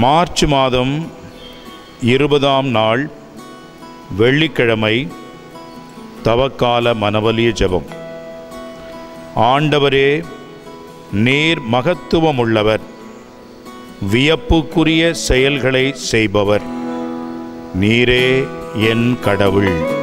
March மாதம் இருபதாம் நாள் வெள்ளிக்கிழமை தவக்கால மனவலிய ஜெபம். ஆண்டவரே நீர் மகத்துவமுள்ளவர் வியப்புக்குரிய செயல்களை செய்பவர். நீரே என் கடவுள்.